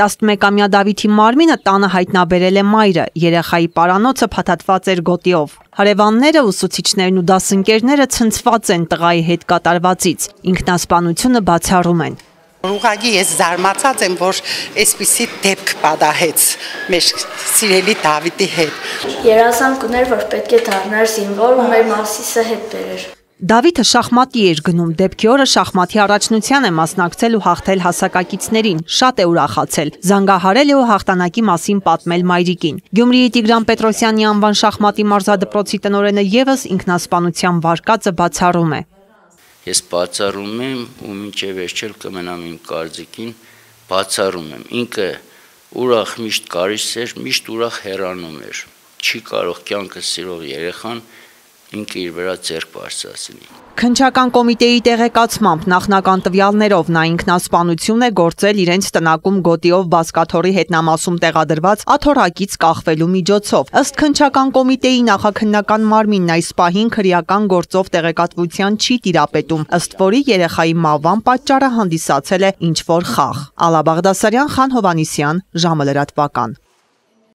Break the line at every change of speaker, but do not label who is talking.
11-ամյա Դավիթի մարմինը տանը հայտնաբերել է մայրը։ Երեխայի պարանոցը փաթաթված էր գոտիով։ Հարևանները, ուսուցիչներն ու դասընկերները ցնցված են տղայի հետ կատարվածից։ Ինքնասպանությունը բացառում են։
Ուղղակի ես զարմացած եմ, որ այսպիսի դեպք պատահեց մեր սիրելի Դավիթի հետ։
Երազանք ուներ, որ պետք է դառնար զինվոր ու մեր մասիսը հետ բերեր։
Դավիթը շախմատի էր գնում, դեպքի օրը շախմատի առաջնության է մասնակցել ու հաղթել հասակակիցներին, շատ է ուրախացել։ Զանգահարել է ու հաղթանակի մասին պատմել մայրիկին։ Գյումրիի Տիգրան Պետրոսյանի անվան շախմատի մարզադպրոցի տնօրենը եւս ինքնասպանության վարկածը բացառում է։
Ես բացառում եմ ու մինչև վերջել կմնամ իմ կարծիքին, բացառում եմ։ Ինքը ուրախ միշտ կարիս էր, միշտ ուրախ հեռանում էր։ Չի կարող կյանքը սիրող երեխան ինքը իր վրա ձեռք բարձրացնի։
Քնչական կոմիտեի տեղեկացմամբ նախնական տվյալներով նա ինքնասպանություն է գործել իրենց տնակում գոտիով բասկաթորի հետնամասում տեղադրված աթորակից կախվելու միջոցով։ Ըստ քնչական կոմիտեի նախաքննական մարմինն այս պահին քրեական գործով տեղեկատվության չի տիրապետում, ըստ որի երեխայի մահվան պատճառը հանդիսացել է ինչ որ խախ։ Ալա Բաղդասարյան, Խան Հովանիսյան, ժամը լրատվական։